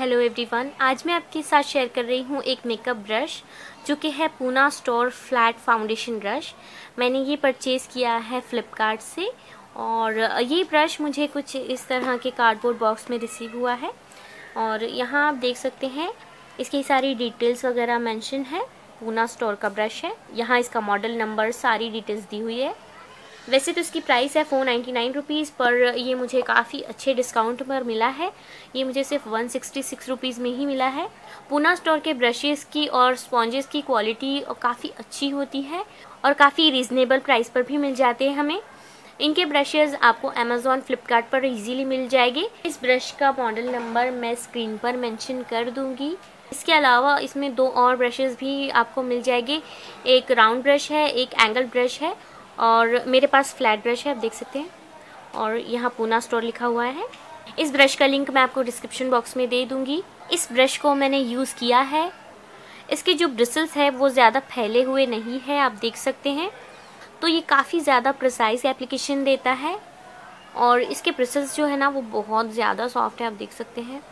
Hello everyone आज मैं आपके साथ शेयर कर रही हूँ एक मेकअप ब्रश जो कि है Poona store flat foundation brush मैंने ये परचेज़ किया है फ़्लिपकार्ट से और ये ब्रश मुझे कुछ इस तरह के कार्डबोर्ड बॉक्स में रिसीव हुआ है और यहाँ आप देख सकते हैं, इसकी सारी डिटेल्स वगैरह मेंशन है। पूना स्टोर का ब्रश है। यहाँ इसका मॉडल नंबर सारी डिटेल्स दी हुई है। वैसे तो इसकी प्राइस है फोर नाइन्टी नाइन रुपीज़ पर ये मुझे काफ़ी अच्छे डिस्काउंट पर मिला है। ये मुझे सिर्फ़ वन सिक्सटी सिक्स रुपीज़ में ही मिला है। पूना स्टोर के ब्रशेज़ की और स्पॉन्जेस की क्वालिटी काफ़ी अच्छी होती है और काफ़ी रीज़नेबल प्राइस पर भी मिल जाते हैं हमें। इनके ब्रशेज़ आपको अमेज़ोन फ्लिपकार्ट पर इजीली मिल जाएगी। इस ब्रश का मॉडल नंबर मैं स्क्रीन पर मेंशन कर दूँगी। इसके अलावा इसमें दो और ब्रशेज़ भी आपको मिल जाएँगे। एक राउंड ब्रश है, एक एंगल ब्रश है और मेरे पास फ्लैट ब्रश है, आप देख सकते हैं। और यहाँ पूना स्टोर लिखा हुआ है। इस ब्रश का लिंक मैं आपको डिस्क्रिप्शन बॉक्स में दे दूँगी। इस ब्रश को मैंने यूज़ किया है। इसके जो ब्रिसल्स है, वो ज़्यादा फैले हुए नहीं है, आप देख सकते हैं। तो ये काफ़ी ज़्यादा प्रिसाइज एप्लीकेशन देता है। और इसके ब्रिसल्स जो है ना, वो बहुत ज़्यादा सॉफ्ट है, आप देख सकते हैं।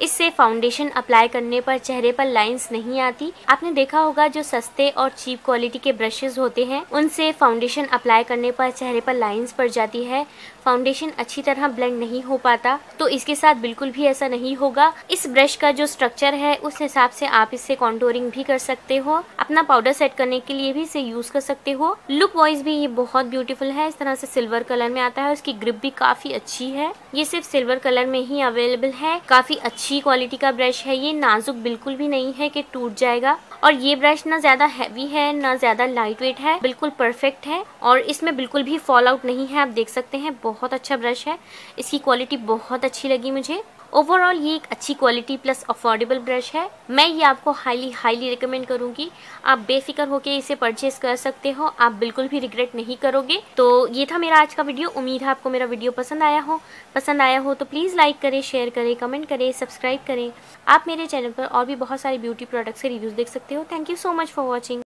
इससे फाउंडेशन अप्लाई करने पर चेहरे पर लाइंस नहीं आती। आपने देखा होगा जो सस्ते और चीप क्वालिटी के ब्रशेज होते हैं, उनसे फाउंडेशन अप्लाई करने पर चेहरे पर लाइंस पड़ जाती है। फाउंडेशन अच्छी तरह ब्लेंड नहीं हो पाता तो इसके साथ बिल्कुल भी ऐसा नहीं होगा। इस ब्रश का जो स्ट्रक्चर है, उस हिसाब से आप इससे कॉन्टोरिंग भी कर सकते हो। अपना पाउडर सेट करने के लिए भी इसे यूज़ कर सकते हो। लुक वाइज भी ये बहुत ब्यूटीफुल है। इस तरह से सिल्वर कलर में आता है उसकी ग्रिप भी काफ़ी अच्छी है। ये सिर्फ़ सिल्वर कलर में ही अवेलेबल है। काफ़ी अच्छी अच्छी क्वालिटी का ब्रश है, ये नाजुक बिल्कुल भी नहीं है कि टूट जाएगा। और ये ब्रश ना ज़्यादा हैवी है, ना ज़्यादा लाइट वेट है, बिल्कुल परफेक्ट है। और इसमें बिल्कुल भी फॉल आउट नहीं है, आप देख सकते हैं, बहुत अच्छा ब्रश है। इसकी क्वालिटी बहुत अच्छी लगी मुझे। ओवरऑल ये एक अच्छी क्वालिटी प्लस अफोर्डेबल ब्रश है। मैं ये आपको हाईली हाईली रिकमेंड करूँगी। आप बेफिक्र होके इसे परचेज कर सकते हो। आप बिल्कुल भी रिग्रेट नहीं करोगे। तो ये था मेरा आज का वीडियो उम्मीद है आपको मेरा वीडियो पसंद आया हो। पसंद आया हो तो प्लीज़ लाइक करें शेयर करें कमेंट करें सब्सक्राइब करें। आप मेरे चैनल पर और भी बहुत सारे ब्यूटी प्रोडक्ट्स के रिव्यूज़ देख सकते हो। Thank you so much for watching